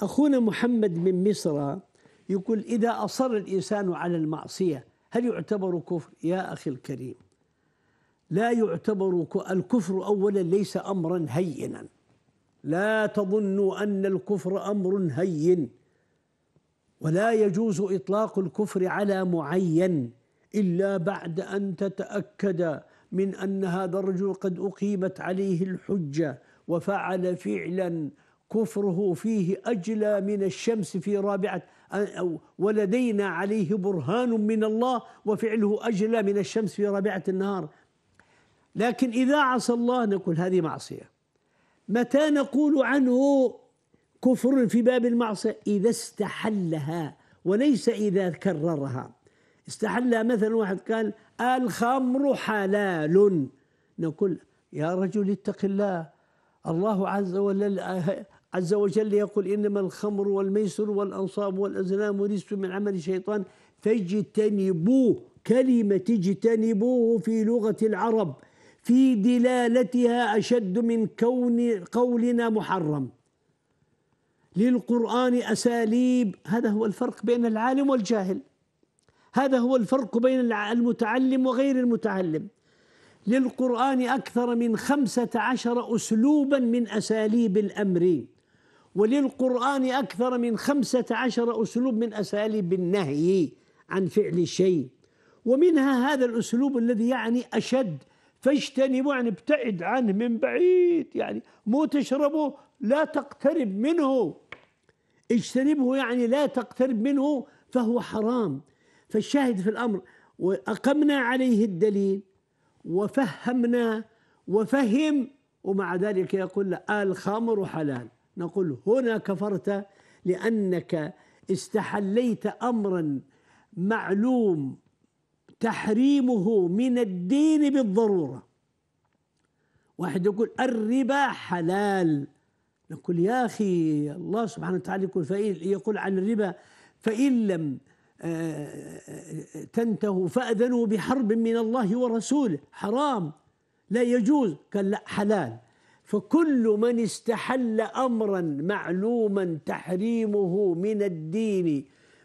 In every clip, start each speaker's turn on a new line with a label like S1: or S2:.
S1: أخونا محمد من مصر يقول إذا أصر الإنسان على المعصية هل يعتبر كفر؟ يا أخي الكريم لا يعتبر الكفر أولا ليس أمرا هينا. لا تظنوا أن الكفر أمر هين. ولا يجوز إطلاق الكفر على معين إلا بعد أن تتأكد من أن هذا الرجل قد أقيمت عليه الحجة وفعل فعلا كفره فيه أجلى من الشمس في رابعة. ولدينا عليه برهان من الله وفعله أجلى من الشمس في رابعة النهار. لكن إذا عصى الله نقول هذه معصية. متى نقول عنه كفر في باب المعصية؟ إذا استحلها وليس إذا كررها. استحلها مثلا واحد قال الخمر حلال. نقول يا رجل اتق الله. الله عز وجل عز وجل يقول إنما الخمر والميسر والأنصاب والأزلام رجس من عمل الشيطان فاجتنبوه. كلمة اجتنبوه في لغة العرب في دلالتها أشد من كون قولنا محرم. للقرآن أساليب. هذا هو الفرق بين العالم والجاهل. هذا هو الفرق بين المتعلم وغير المتعلم. للقرآن أكثر من خمسة عشر أسلوبا من أساليب الأمر. وللقرآن أكثر من خمسة عشر أسلوب من أساليب النهي عن فعل الشيء. ومنها هذا الأسلوب الذي يعني أشد فاجتنبوا يعني ابتعد عنه من بعيد يعني مو تشربه لا تقترب منه. اجتنبه يعني لا تقترب منه فهو حرام. فالشاهد في الأمر وأقمنا عليه الدليل وفهمنا وفهم ومع ذلك يقول لا الخمر حلال. نقول هنا كفرت لأنك استحليت أمرا معلوم تحريمه من الدين بالضرورة. واحد يقول الربا حلال. نقول يا أخي الله سبحانه وتعالى يقول فإن يقول عن الربا فإن لم آه، تنتهوا فأذنوا بحرب من الله ورسوله. حرام. لا يجوز. قال لا حلال. فكل من استحل امرا معلوما تحريمه من الدين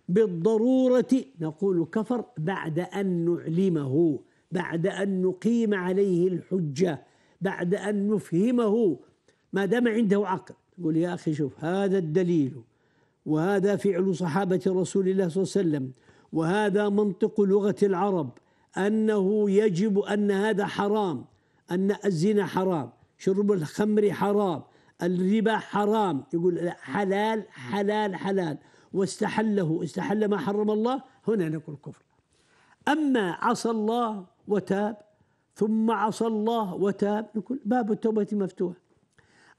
S1: بالضرورة نقول كفر بعد أن نعلمه بعد أن نقيم عليه الحجة بعد أن نفهمه. ما دام عنده عقل يقول يا أخي شوف هذا الدليل وهذا فعل صحابة رسول الله صلى الله عليه وسلم وهذا منطق لغة العرب أنه يجب أن هذا حرام أن الزنا حرام. شرب الخمر حرام الربا حرام. يقول لا حلال حلال حلال. واستحله استحل ما حرم الله. هنا نقول كفر. أما عصى الله وتاب ثم عصى الله وتاب نقول باب التوبة مفتوح.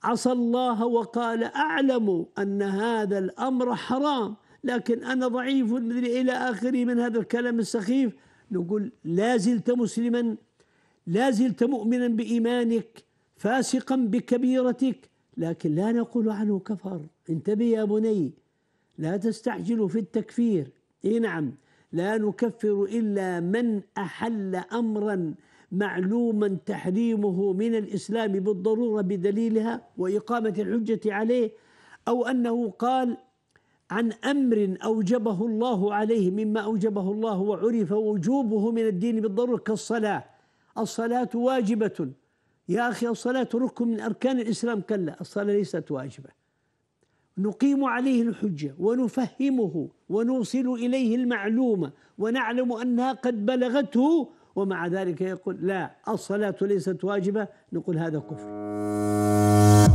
S1: عصى الله وقال أعلم أن هذا الأمر حرام لكن أنا ضعيف إلى آخره من هذا الكلام السخيف. نقول لا زلت مسلما لا زلت مؤمنا بإيمانك. فاسقا بكبيرتك لكن لا نقول عنه كفر. انتبه يا بني لا تستعجلوا في التكفير. إي نعم لا نكفر إلا من أحل امرا معلوما تحريمه من الإسلام بالضرورة بدليلها وإقامة الحجة عليه أو أنه قال عن أمر أوجبه الله عليه مما أوجبه الله وعرف وجوبه من الدين بالضرورة كالصلاة. الصلاة واجبة. يا أخي الصلاة ركن من أركان الإسلام كلا الصلاة ليست واجبة. نقيم عليه الحجة ونفهمه ونوصل إليه المعلومة ونعلم أنها قد بلغته ومع ذلك يقول لا الصلاة ليست واجبة نقول هذا كفر.